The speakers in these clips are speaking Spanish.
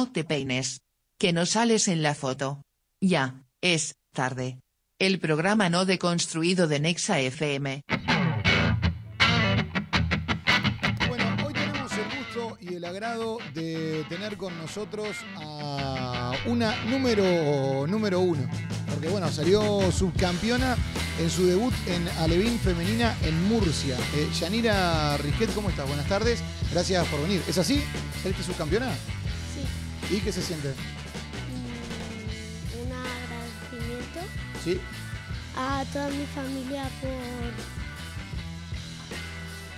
No te peines. Que no sales en la foto. Ya, es tarde. El programa no deconstruido de Nexa FM. Bueno, hoy tenemos el gusto y el agrado de tener con nosotros a una número, número uno. Porque bueno, salió subcampeona en su debut en Alevín Femenina en Murcia. Eh, Yanira Riquet, ¿cómo estás? Buenas tardes. Gracias por venir. ¿Es así? ¿Saliste subcampeona? ¿Y qué se siente? Mm, un agradecimiento ¿Sí? a toda mi familia por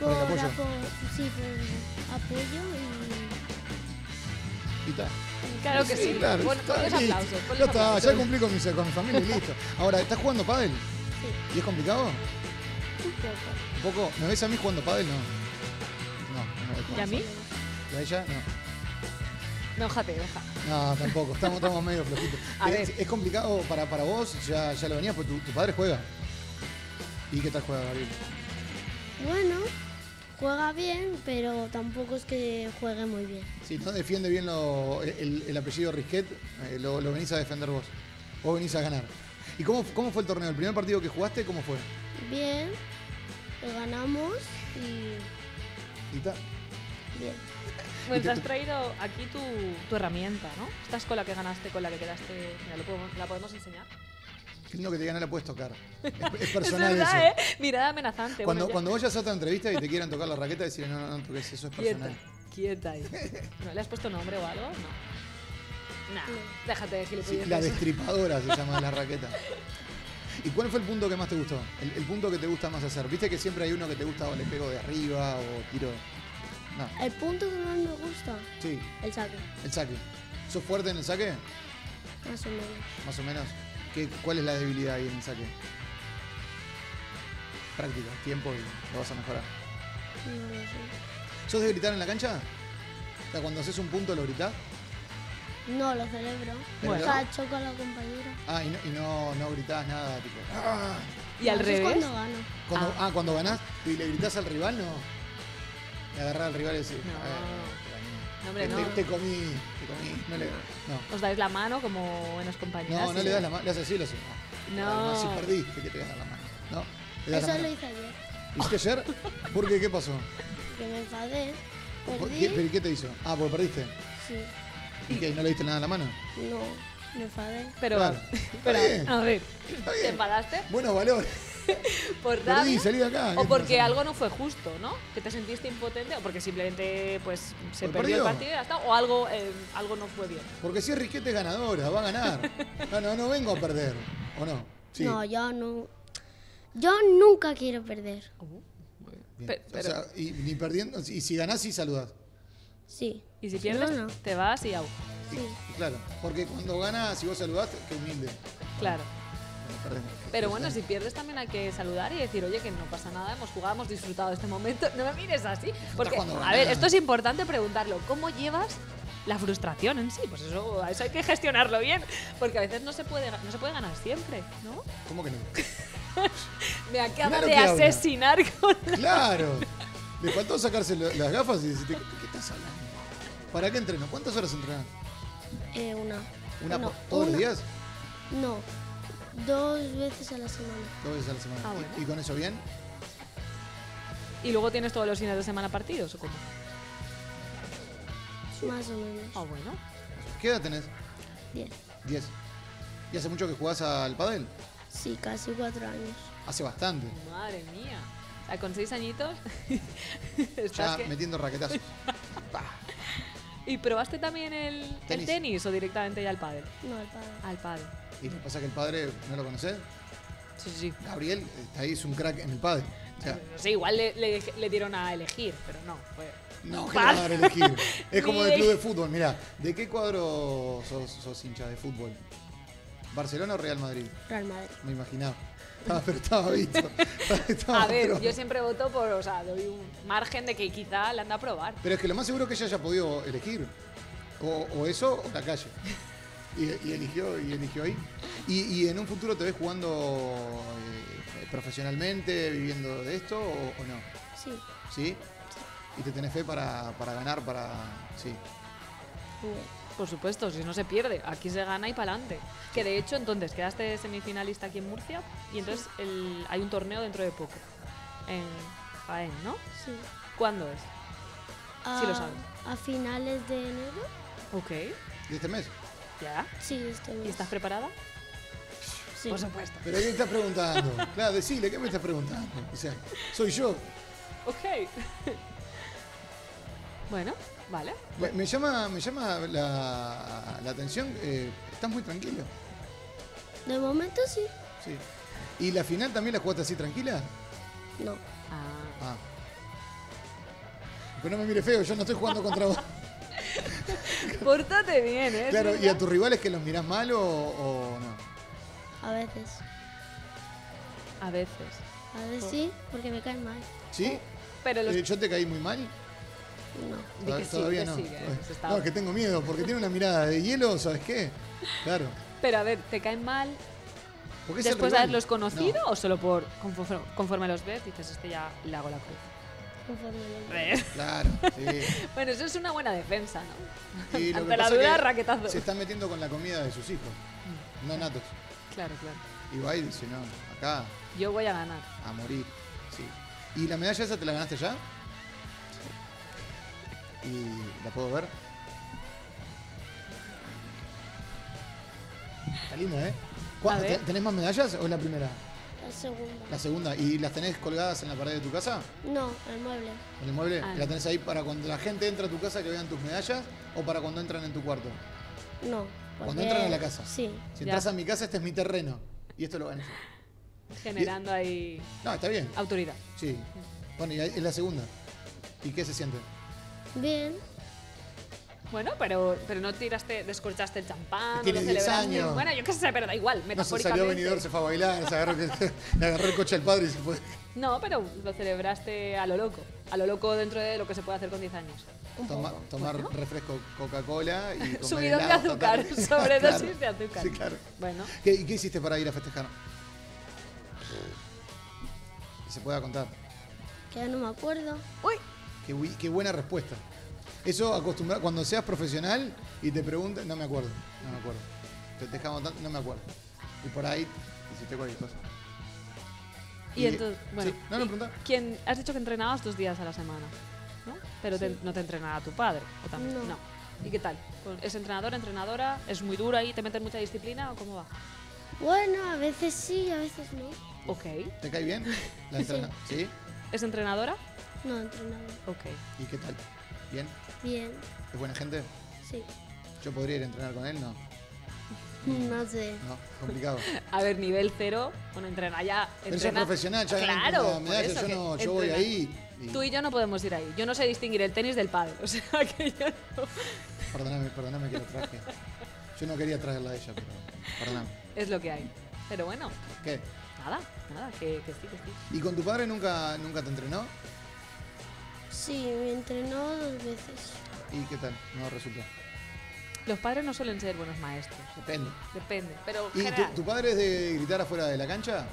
Por el apoyo. apo- sí, por apoyo ¿Y está? Claro que sí. claro. Pon, está, ponles aplausos. ponles Ya está, aplausos. ya cumplí con mi, con mi familia y listo. Ahora, ¿estás jugando pádel? y sí, ¿Y es complicado? un poco. ¿Un poco? ¿Me ves a mí jugando pádel? No. No, no ¿Y a mí? ¿Y a ella? No. No, jate, deja. No, tampoco, estamos, estamos medio flojitos. A ¿Es, ver. es complicado para, para vos? Ya, ya lo venías, pues tu, tu padre juega. ¿Y qué tal juega, Gabriel? Bueno, juega bien, pero tampoco es que juegue muy bien. Si no defiende bien lo- el, el apellido Risquet, eh, lo, lo venís a defender vos. Vos venís a ganar. ¿Y cómo, cómo fue el torneo? ¿El primer partido que jugaste, cómo fue? Bien, lo ganamos y ¿Y ta? bien. Pues te- has traído aquí tu, tu herramienta, ¿no? Esta es con la que ganaste, con la que quedaste. Mira, lo podemos- la podemos enseñar. Qué lindo que te digan, no la puedes tocar. Es, es Es personal verdad, eso. ¿eh? Mirada amenazante. Cuando, Bueno, cuando vayas a otra entrevista y te quieran tocar la raqueta, decir, no, no, no toques, eso es personal. quieta ahí. ¿No le has puesto nombre o algo? No. Nah, No. déjate de Sí, gilipolleces. la destripadora se llama la raqueta. ¿Y cuál fue el punto que más te gustó? El, el punto que te gusta más hacer. ¿Viste que siempre hay uno que te gusta o le pego de arriba o tiro? No, El punto que más me gusta, sí, el saque, el saque. ¿Sos fuerte en el saque? más o menos. Más o menos. ¿Qué, ¿Cuál es la debilidad ahí en el saque? Práctica, tiempo y lo vas a mejorar. No lo sé. ¿Sos de gritar en la cancha? O sea, cuando haces un punto lo gritás. No lo celebro. Bueno. O sea, choco a la compañera. Ah, y no, y no, no gritás nada, tipo. "Ah". Y al No, eso es revés. cuando gano. Cuando, Ah. ah. cuando ganás y le gritás al rival, no. Le agarrás al rival y decís, No. "Ah, No, hombre, te, no. te comí, te comí. No le, no. Os dais la mano como buenos compañeros. No, no le das la mano, le haces así, le haces. No. Si perdiste, que te das la mano. No, le das la Eso lo hice ayer. ¿Hiciste ayer? ¿Por qué? ¿Qué pasó? Que me enfadé. ¿Por Perdí. qué, pero ¿y qué te hizo? Ah, porque perdiste. Sí. ¿Y qué? ¿No le diste nada en la mano? No, me enfadé. Pero, Claro. pero Está bien. a ver, ¿te enfadaste? Buenos valores. Por Perdí, rabia. salí de acá. O ¿Qué porque pasa? algo no fue justo, ¿no? Que te sentiste impotente o porque simplemente pues se Pues perdió el partido y ya está. O algo, eh, algo no fue bien. Porque si es Riquete es ganadora, va a ganar. No, no, no vengo a perder. ¿O no? Sí. No, yo no. Yo nunca quiero perder. Bien. Pe- o pero- sea, y, ni perdiendo, y si ganás, sí saludás. Sí. Y si pierdes, no, no. te vas y au. Sí. y claro, porque cuando ganas, si vos saludás, qué humilde. Claro. Pero bueno, si pierdes también hay que saludar y decir, oye, que no pasa nada, hemos jugado, hemos disfrutado de este momento. No me mires así. Porque, a ver, esto es importante preguntarlo. ¿Cómo llevas la frustración en sí? Pues eso, eso hay que gestionarlo bien. Porque a veces no se puede, no se puede ganar siempre, ¿no? ¿Cómo que no? Me acaba Claro de que habla. asesinar con... Claro. Le faltó sacarse las gafas y decirte, ¿qué, qué estás hablando? ¿Para qué entreno? ¿Cuántas horas entrenas? Eh, una. ¿Una No, por- todos los una- días? No. Dos veces a la semana. Dos veces a la semana. Ah, ¿Y- bueno. ¿Y, con eso bien? ¿Y luego tienes todos los fines de semana partidos o cómo? Más o menos. Ah, bueno. ¿Qué edad tenés? Diez. Diez. ¿Y hace mucho que jugás al pádel? Sí, casi cuatro años. Hace bastante. Madre mía. O sea, con seis añitos Ya que- metiendo raquetazos. ¿Y probaste también el el Tenis. tenis, o directamente ya al pádel? No, el padre. Al pádel. Y lo que pasa es que el padre, ¿no lo conocés? Sí, sí. Gabriel, está ahí, es un crack en el pádel. O sea, No sé, igual le, le- le dieron a elegir, pero no. Fue... no, que a elegir. Es como de- club de fútbol. Mirá, ¿de qué cuadro sos, sos hincha de fútbol? ¿Barcelona o Real Madrid? Real Madrid. Me imaginaba. Estaba, pero estaba visto. Estaba, A ver, pero, yo siempre voto por, o sea, doy un margen de que quizá le anda a probar. pero es que lo más seguro es que ella haya podido elegir. O, o eso o la calle. Y, y eligió, y eligió ahí. Y, y en un futuro te ves jugando eh, profesionalmente, viviendo de esto o, o no? Sí. ¿Sí? ¿Y te tenés fe para, para ganar, para. Sí. Bien. Por supuesto, si no se pierde. Aquí se gana y para adelante. Que de hecho, entonces, quedaste semifinalista aquí en Murcia y entonces el- hay un torneo dentro de poco. En Jaén, ¿no? Sí. ¿Cuándo es? Sí lo A- sabes. A finales de enero. Ok. ¿De este mes? ¿Ya? Sí, este mes. ¿Y estás preparada? Sí. Por supuesto. Pero ahí me estás preguntando. Claro, decile, ¿qué me estás preguntando? O sea, soy yo. Ok. Bueno, vale. Me, me llama, me llama la, la atención. eh, estás muy tranquilo. De momento sí. Sí. ¿Y la final también la jugaste así tranquila? No. Ah. Ah. Pero no me mire feo, yo no estoy jugando contra vos. Pórtate bien, ¿eh? Claro, ¿y a tus rivales que los mirás mal o, o no? A veces. A veces. A veces sí, porque me caen mal. ¿Sí? Pero los... Eh, ¿Yo te caí muy mal? No. Que sí, Todavía que no. sí, que se está- No, es que tengo miedo, porque tiene una mirada de hielo, ¿sabes qué? Claro. Pero a ver, ¿te caen mal después de haberlos conocido No, o solo por conforme, conforme los ves dices, este ya le hago la cruz? Conforme lo- ¿Ves? Claro, sí. Bueno, eso es una buena defensa, ¿no? Y lo que Ante la duda, que raquetazo. Se está metiendo con la comida de sus hijos, no natos. Claro, claro. Y va y dice, no, acá Yo voy a ganar. a morir. Sí. ¿Y la medalla esa te la ganaste ya? ¿Y la puedo ver? Está linda, ¿eh? ¿Cuá- A ver. te- ¿Tenés más medallas o es la primera? La segunda. La segunda. ¿Y las tenés colgadas en la pared de tu casa? No, el mueble. ¿En el mueble? Ah. ¿La tenés ahí para cuando la gente entra a tu casa que vean tus medallas o para cuando entran en tu cuarto? No. Cuando porque- entran a la casa. Sí. Si entras a mi casa, este es mi terreno. Y esto lo gané yo. Generando ahí No, está bien. autoridad. Sí. Bueno, y es la segunda. ¿Y qué se siente? Bien. Bueno, pero, pero no tiraste, descorchaste el champán, no Tiene lo 10 celebraste. años. Bueno, yo qué sé, pero da igual, No se salió venidor, se fue a bailar, se agarró, le agarró el coche al padre y se fue. No, pero lo celebraste a lo loco. A lo loco dentro de lo que se puede hacer con 10 años. Toma- tomar refresco Coca-Cola y comer Subidón de azúcar, sobredosis Claro. de azúcar. Sí, claro. Bueno, ¿Qué, ¿Y qué hiciste para ir a festejar? Que se pueda contar. Que ya no me acuerdo. uy, Qué, qué buena respuesta. Eso acostumbrar, cuando seas profesional y te preguntan, no me acuerdo, no me acuerdo. Te dejamos tanto, no me acuerdo. Y por ahí hiciste cualquier cosa. y entonces, bueno, sí, no, no, ¿y quién- has dicho que entrenabas dos días a la semana, ¿no? Pero te- Sí. no te entrenaba tu padre, ¿o también? No. ¿Y qué tal? ¿Es entrenador, entrenadora? ¿Es muy duro ahí? ¿Te meten mucha disciplina o cómo va? Bueno, a veces sí, a veces no. Ok. ¿Te cae bien? La entrena- ¿Sí? ¿Es entrenadora? No, entrenador. Ok. ¿Y qué tal? ¿Bien? Bien. ¿Es buena gente? Sí. ¿Yo podría ir a entrenar con él? No. No sé. No, complicado. A ver, nivel cero, bueno, entrena ya. Pero entrena- profesional, ya claro, yo no, yo voy ahí. y- Tú y yo no podemos ir ahí. Yo no sé distinguir el tenis del pádel, o sea que yo no. Perdóname, perdóname que lo traje. Yo no quería traerla a ella, pero perdóname. Es lo que hay. Pero bueno, ¿Qué? nada, nada, que, que sí, que sí. ¿Y con tu padre nunca, nunca te entrenó? Sí, me entrenó dos veces. ¿Y qué tal? No resultó. Los padres no suelen ser buenos maestros. Depende. Depende, pero ¿Y tu, padre es de gritar afuera de la cancha?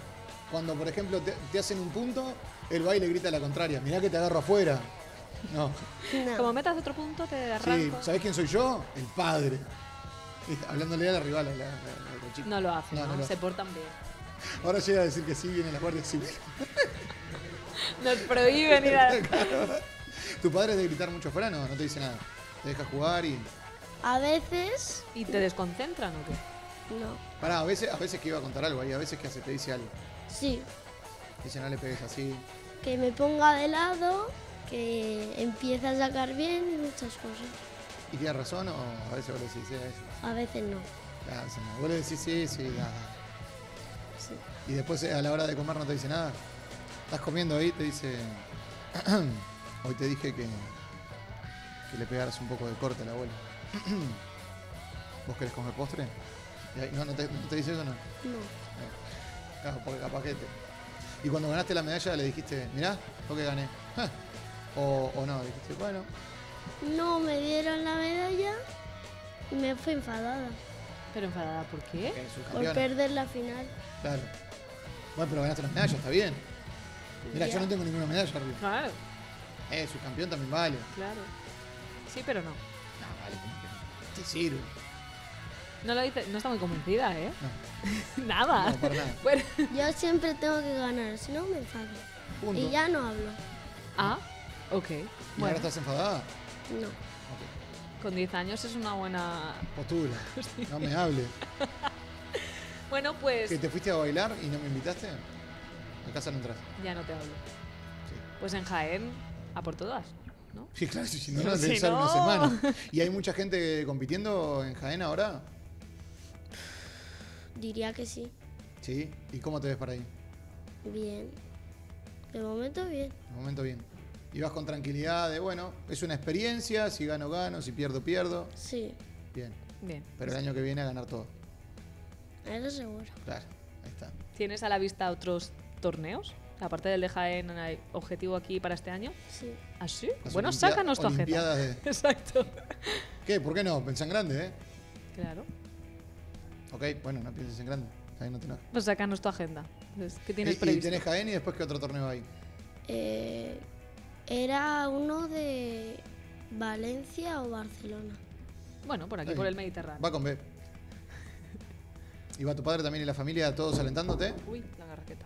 Cuando, por ejemplo, te, te hacen un punto, él va y le grita a la contraria. Mirá que te agarro afuera. No. No. Como metas otro punto, te Sí, arranco. ¿sabés quién soy yo? El padre. Y Hablándole a la rival, a la, a la- a la chica. No lo hacen, No, ¿no? no lo Se portan bien. Ahora llega a decir que sí, viene la Guardia Civil. Nos prohíben ir a... ¿Tu padre es de gritar mucho afuera? No, no te dice nada. Te deja jugar y. A veces, ¿Y te desconcentran o qué? no. Pará, a veces, a veces que iba a contar algo ahí, a veces que hace, te dice algo. Sí, Dice, no le pegues así. que me ponga de lado, que empiece a sacar bien y muchas cosas. ¿Y tiene razón o a veces vos le decís, sí, a veces? A veces no. A veces no. Vos le decís, sí, sí, nada. Sí. Y después a la hora de comer no te dice nada. Estás comiendo ahí, te dice. Hoy te dije que, que le pegaras un poco de corte a la abuela. ¿Vos querés comer postre? No, no, te, no te dice eso, no. No. Claro, porque capaz que te... Y cuando ganaste la medalla le dijiste, mirá, lo que gané. O, o no, dijiste, bueno, No me dieron la medalla y me fui enfadada Pero enfadada, ¿por qué? por perder la final. Claro. Bueno, pero ganaste las medallas, está bien. Mira, yo no tengo ninguna medalla arriba. Claro, Eh, su campeón también vale. claro. Sí, pero no. No, vale, te sirve. No lo dice, no está muy convencida, ¿eh? No, nada. no, para nada. Bueno. Yo siempre tengo que ganar, si no me enfado. Punto. Y ya no hablo. Ah, ok. ¿Y ahora estás enfadada? No. Ok. con 10 años es una buena... Postura. No me hable. Bueno, pues ¿Que te fuiste a bailar y no me invitaste? A casa no entras. ya no te hablo. Sí. Pues en Jaén, a por todas, ¿no? Sí, claro, si no, no si sale una semana. ¿Y hay mucha gente compitiendo en Jaén ahora? Diría que sí. Sí. ¿Y cómo te ves para ahí? Bien. De momento bien. De momento bien. Y vas con tranquilidad de, bueno, es una experiencia, si gano, gano, si pierdo, pierdo. Sí. Bien. Bien. Pero el año que viene a ganar todo. Eso seguro. Claro, ahí está. ¿Tienes a la vista otros torneos? Aparte del de Jaén, ¿hay objetivo aquí para este año? Sí. ¿Ah, sí? Las Bueno, Olimpia- sácanos tu agenda. De- Exacto. ¿Qué? ¿Por qué no? Pensá en grande, ¿eh? Claro. Ok, bueno, no pienses en grande. Ahí no te enojes. Pues sácanos tu agenda. Entonces, ¿Qué Y, tienes y previsto? tenés Jaén y después qué otro torneo hay. Eh, era uno de Valencia o Barcelona. Bueno, por aquí, Ahí. por el Mediterráneo. Va con B. ¿Y va tu padre también y la familia todos alentándote? Uy, la garraqueta.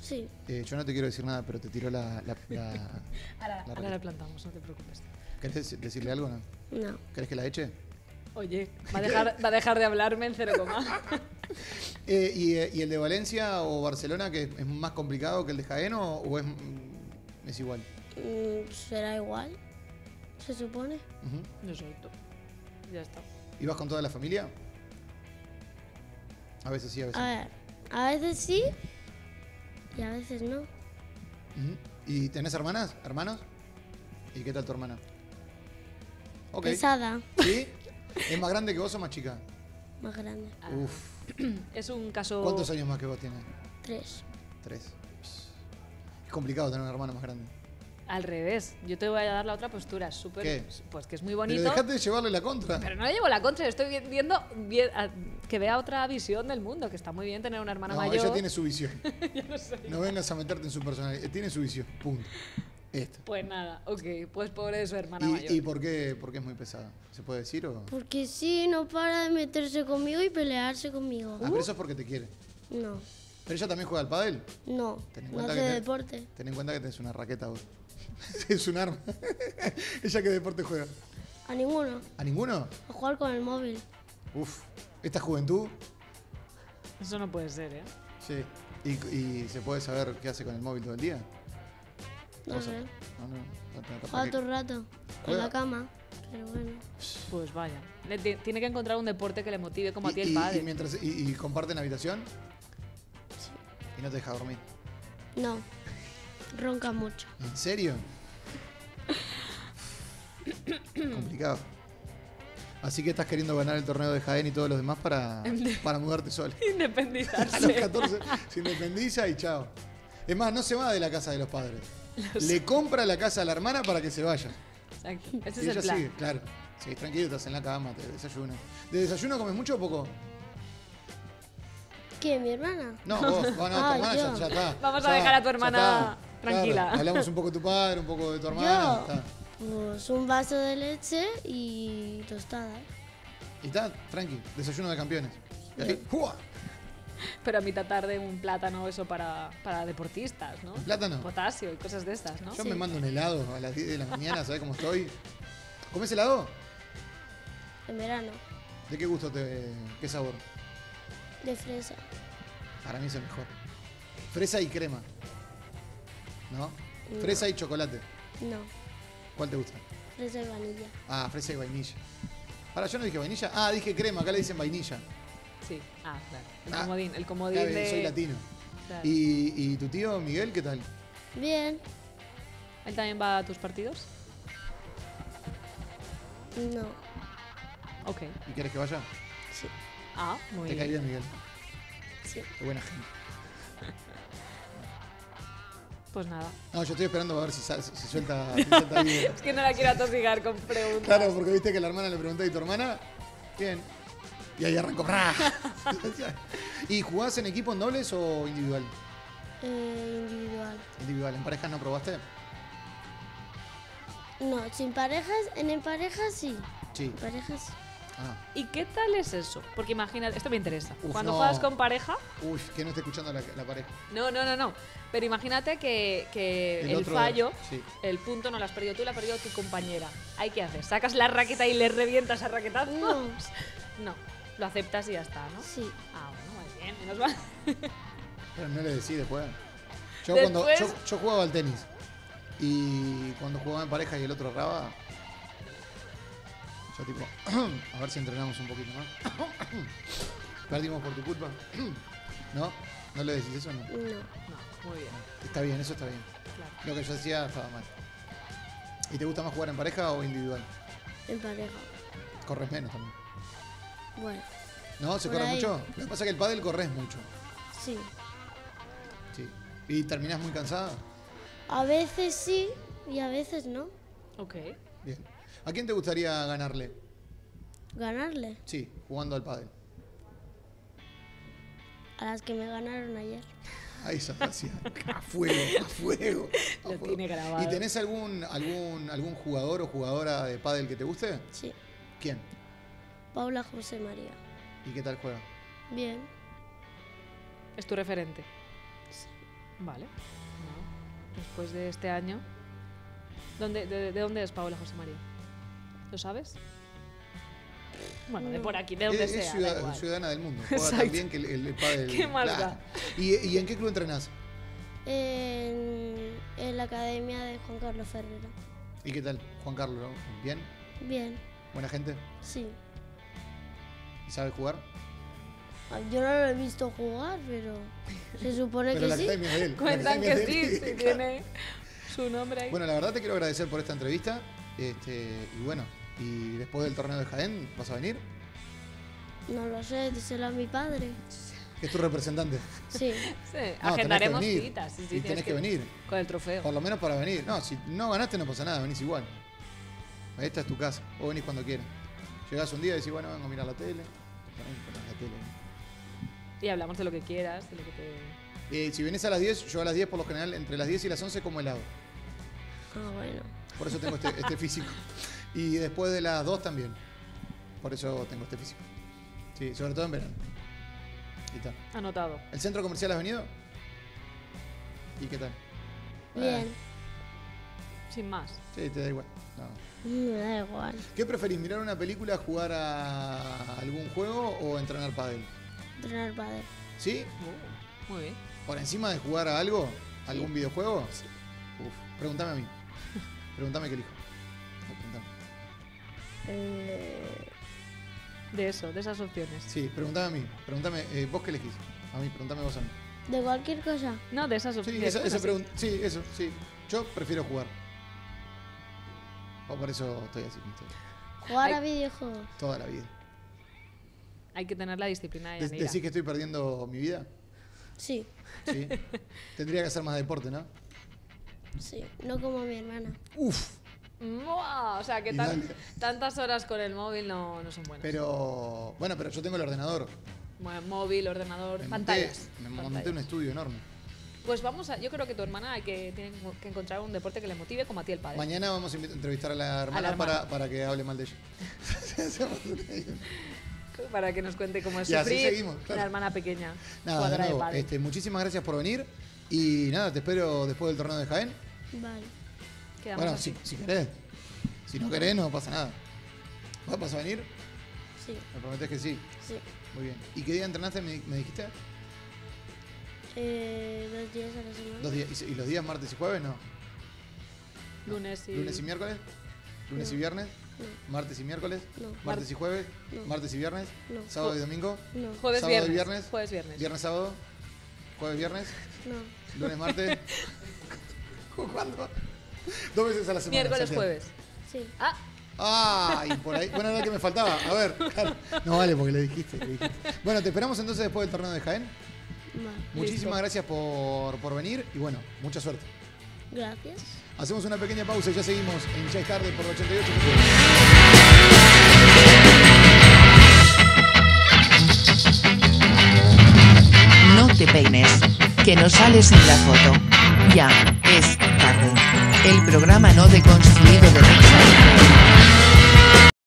Sí. Eh, yo no te quiero decir nada, pero te tiró la... la- la- Ahora, La ahora la plantamos, no te preocupes. ¿Querés decirle algo? No? No. ¿Querés que la eche? Oye, va a dejar, va a dejar de hablarme en cero coma. Eh, y, eh, y el de Valencia o Barcelona, que es más complicado que el de Jaén o, o es, mm, es igual? Mm, Será igual. Se supone. Soy tú. Ya está. ¿Y vas con toda la familia? A veces sí, a veces A ver. A veces sí. Y a veces no. ¿Y tenés hermanas? ¿Hermanos? ¿Y qué tal tu hermana? Ok. Pesada. ¿Sí? ¿Es más grande que vos o más chica? Más grande. Ah, Uf. Es un caso. ¿Cuántos años más que vos tienes? Tres. Tres. Es complicado tener un hermano más grande. Al revés. Yo te voy a dar la otra postura. Súper. ¿Qué? Pues que es muy Pero bonito. dejate de llevarle la contra. Pero no le llevo la contra, estoy vi- viendo que vea otra visión del mundo, que está muy bien tener una hermana No, mayor. ella tiene su visión. Yo no sé. No vengas a meterte en su personalidad. Tiene su visión. Punto. Esta. Pues nada, ok, pues pobre de su hermana ¿Y, mayor. y por, qué, por qué es muy pesada? ¿Se puede decir o...? Porque sí, no para de meterse conmigo y pelearse conmigo. Ah, pero eso es porque te quiere. No. ¿Pero ella también juega al pádel? No. Ten en No cuenta hace que te- deporte. Ten en cuenta que tenés una raqueta vos. es un arma. ¿Ella qué deporte juega? A ninguno. ¿A ninguno? A jugar con el móvil. Uf. ¿Esta juventud? Eso no puede ser, ¿eh? Sí. ¿Y, y se puede saber qué hace con el móvil todo el día? No. No, no. no, Juega todo el rato. En la cama. Pero bueno. Pues vaya. Le tiene que encontrar un deporte que le motive como a ti el padre. y mientras, y, y comparten habitación Sí. y no te deja dormir. No. Ronca mucho. ¿En serio? Complicado. Así que estás queriendo ganar el torneo de Jaén y todos los demás para, para mudarte sola. A los Independizarse. 14 se independiza y chao. Es más, no se va de la casa de los padres. Le compra la casa a la hermana para que se vaya. Exacto. Ese y es ella el plan. sigue, claro. Sí, tranquilo, estás en la cama, te desayuno. ¿De desayuno comes mucho o poco? ¿Qué? ¿Mi hermana? No, vos, vos no, tu hermana ya, está. Vamos a dejar a tu hermana. Tranquila. Claro, hablamos un poco de tu padre, un poco de tu hermana. Yo. está. Pues un vaso de leche y tostada. Y está, tranqui, desayuno de campeones. Y ahí, ¡fua! Pero a mitad tarde un plátano, eso para, para deportistas, ¿no? ¿Un plátano? Potasio y cosas de estas, ¿no? Yo Sí. me mando un helado a las 10 de la mañana, ¿sabes cómo estoy? ¿Comes helado? En verano. ¿De qué gusto te. qué sabor? De fresa. Para mí es el mejor. Fresa y crema. ¿No? No. Fresa y chocolate. No. ¿Cuál te gusta? Fresa y vanilla. Ah, fresa y vainilla. Ahora, yo no dije vainilla. Ah, dije crema, acá le dicen vainilla. Sí. Ah, claro. El Ah. comodín. El comodín Claro, de... Soy latino. Claro. ¿Y, ¿Y tu tío Miguel qué tal? Bien. ¿Él también va a tus partidos? No. Ok. ¿Y quieres que vaya? Sí. Ah, muy Te bien. bien, Miguel. Sí. Qué buena gente. Pues nada. No, yo estoy esperando a ver si, suelta, si suelta ahí. Es que no la quiero atosigar con preguntas. Claro, porque viste que la hermana le preguntó, ¿y tu hermana? Bien. Y ahí arrancó. ¡ra! ¿Y jugás en equipo en dobles o individual? Eh, individual. Individual. ¿En parejas no probaste? No, sin parejas. En, en parejas sí. Sí. En parejas sí. Ah, ¿Y qué tal es eso? Porque imagínate, esto me interesa. Uf, Cuando no. juegas con pareja, uy, que no esté escuchando la, la pareja. no, no, no, no. Pero imagínate que, que el, fallo, Sí. el punto no lo has perdido tú, lo ha perdido tu compañera. ¿Hay que hacer? ¿Sacas la raqueta y le revientas a raquetazos? No. No, lo aceptas y ya está, ¿no? Sí. Ah, bueno, muy bien, menos mal. Pero no le decís después. Yo, Después- cuando, yo, yo jugaba al tenis. Y cuando jugaba en pareja y el otro raba. Yo tipo, a ver si entrenamos un poquito más. Perdimos por tu culpa. ¿No? ¿No le decís eso? No. No. No, muy bien, Está bien, eso está bien. claro. Lo que yo decía estaba mal. ¿Y te gusta más jugar en pareja o individual? En pareja. Corres menos también. Bueno, ¿No? ¿Se corre ahí. mucho? Lo que pasa es que el pádel corres mucho. sí. Sí. ¿Y terminás muy cansada? A veces sí y a veces no. Ok. Bien. ¿A quién te gustaría ganarle? Ganarle. Sí, jugando al pádel. A las que me ganaron ayer. Ahí esa gracia. A fuego, a fuego. a Lo fuego. tiene grabado. ¿Y tenés algún, algún, algún jugador o jugadora de pádel que te guste? Sí. ¿Quién? Paula José María. ¿Y qué tal juega? Bien. ¿Es tu referente? Sí. Vale. Después de este año. ¿dónde, de, de dónde es Paola José María? ¿Lo sabes? Bueno, de por aquí, de donde es, es sea. da ciudad- igual. ciudadana del mundo. Juega Exacto. tan bien que el, el, pádel. ¿Qué da? ¿Y, ¿Y en qué club entrenás? En, en la academia de Juan Carlos Ferrera. ¿Y qué tal? Juan Carlos, ¿bien? Bien. ¿Buena gente? Sí. ¿Y sabe jugar? Ah, Yo no lo he visto jugar, pero se supone Pero que la sí. academia es de él. la Cuentan academia que es de sí, él, si claro. tiene su nombre ahí. Bueno, la verdad te quiero agradecer por esta entrevista. Este, y bueno, y después del torneo de Jaén, ¿vas a venir? No lo sé, díselo a mi padre. Que es tu representante. Sí. Sí, No, agendaremos tenés que venir. citas. Sí, sí, y tenés que, venir. Con el trofeo. Por lo menos para venir. No, si no ganaste no pasa nada, venís igual. Esta es tu casa. Vos venís cuando quieras. Llegás un día y decís, bueno, vengo a mirar tele. La tele. Y hablamos de lo que quieras, de lo que te... Eh, si venís a las 10, yo a las 10 por lo general, entre las 10 y las 11 como helado. Ah, bueno. Por eso tengo este, este físico. Y después de las 2 también. Por eso tengo este físico. Sí, sobre todo en verano. Y tal. Anotado. ¿El centro comercial has venido? ¿Y qué tal? Bien. Sin más. Sí, te da igual. No. Me da igual. ¿Qué preferís, mirar una película, jugar a algún juego o entrenar pádel? Entrenar padre. ¿Sí? Uh, muy bien. ¿Por encima de jugar a algo? ¿Algún videojuego? Sí. Uf, pregúntame a mí. Pregúntame qué elijo. Eh, De eso, de esas opciones. Sí, pregúntame a mí. Pregúntame, eh, ¿vos qué elegís? A mí, pregúntame vos a mí. de cualquier cosa. No, de esas Sí, opciones. esa, esa Bueno, pregun- sí, eso, sí. Yo prefiero jugar. O por eso estoy así, ¿viste? Jugar Ay. a videojuegos. toda la vida. Hay que tener la disciplina de. ¿Decís que estoy perdiendo mi vida? Sí. Sí. Tendría que hacer más deporte, ¿no? Sí. No como mi hermana. Uf. ¡Mua! O sea, que tan- tantas horas con el móvil no, no son buenas. Pero, bueno, pero yo tengo el ordenador. Bueno, móvil, ordenador, Me monté, pantallas. me monté pantallas. un estudio enorme. Pues vamos a. Yo creo que tu hermana hay que, tiene que encontrar un deporte que le motive como a ti el padre. Mañana vamos a entrevistar a la hermana, hermana. Para, para que hable mal de ella. Para que nos cuente cómo es Y así sufrir seguimos, claro. una hermana pequeña. Nada, de de nuevo, padre. este, muchísimas gracias por venir. Y nada, te espero después del torneo de Jaén. Vale. Quedamos Bueno, así. si, si querés. Si no querés, no pasa nada. ¿Vas vas a venir? Sí. Me prometés que sí. Sí. Muy bien. ¿Y qué día entrenaste, me, me dijiste? Eh, dos días a la semana. Dos días. ¿Y, y los días martes y jueves no? Lunes y. ¿Lunes y miércoles? ¿Lunes y viernes? No. ¿Martes y miércoles? No. ¿Martes y jueves? No. ¿Martes y viernes? No. ¿Sábado y domingo? No. Jueves, sábado y viernes. viernes. Jueves, viernes. ¿Viernes, sábado? ¿Jueves, viernes? No. ¿Lunes, martes? ¿Cuándo? Dos veces a la semana. Miércoles, Santiago. jueves. Sí. Ah, Ah, y por ahí. Bueno, era lo que me faltaba. A ver, claro. No vale porque le dijiste, le dijiste. Bueno, te esperamos entonces después del torneo de Jaén. Muchísimas gracias por, por venir y bueno, mucha suerte. Gracias. Hacemos una pequeña pausa y ya seguimos en es tarde por 88. No te peines. Que no sales en la foto. Ya, es El programa no deconstruido de FM.